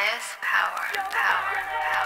highest power, power, power.